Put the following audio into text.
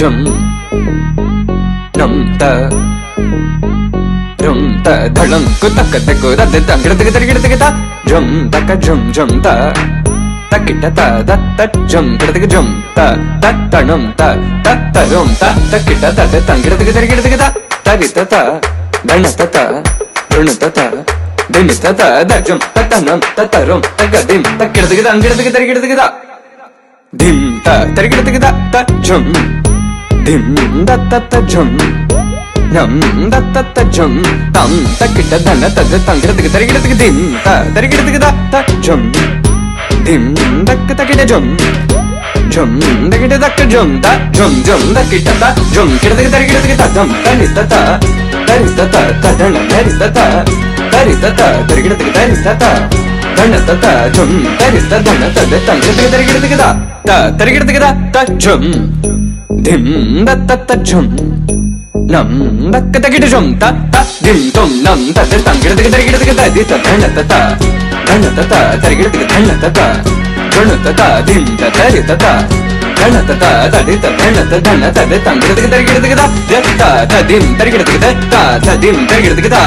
rum rum ta rum ta dhalam ko tak tak ko da da dang da da జం da da rum tak rum rum ta తకిట తద తజ్జం కిడతిక జం త తత్తణం త తత్తరం త తకిట తగ తంగిడతిక తగ త తరిత త దండత త త రుణ త త దండిత త దజ్జం తత్తణం తత్తరం తగదిం తకిడతిక తంగిడతిక తరిగిడతిక త దిం త తరిగడ తగ త జం ta ki da நம் தத்த ஜம் தம் தக்கிட்ட தன தது தங்கிறதுக்கு தருகிறதுக்கு திம் த தருகிறதுக்கு த த திம் தக்கு தக்கிட்ட ஜம். ஜம் தக்கிட்ட தக்க ஜம் த ஜம் ஜம் தக்கிட்ட த ஜம். கிடதுக்கு தருகிறதுக்கு த தம். தனி த த தரி த த தடன தரி த த தரி த தருகிறதுக்கு தரிக்கிறதுக்கு தரி த த தன த ஜம். தரி த தன தது தங்கிறதுக்கு தருகிறதுக்கு த த தரிக்கிறதுக்கு த த ஜம் திம் த த த ஜம் நம் தக்க தக்கிட்டு ஜம் த த திம் தொம் நம் தத்து தங்கிடத்துக்கு தரிக்கிடத்துக்கு ததி த தண்ண தத்த தண்ண தத்த தரிக்கிடத்துக்கு தண்ண தத்த தொண்ணு தத்த திம் த தரி தத்த தண்ண தத்த தடி த தண்ண த தண்ண தது தங்கிடத்துக்கு தரிக்கிடத்துக்கு த த த திம் தரிக்கிடத்துக்கு த த த திம் தரிக்கிடத்துக்கு த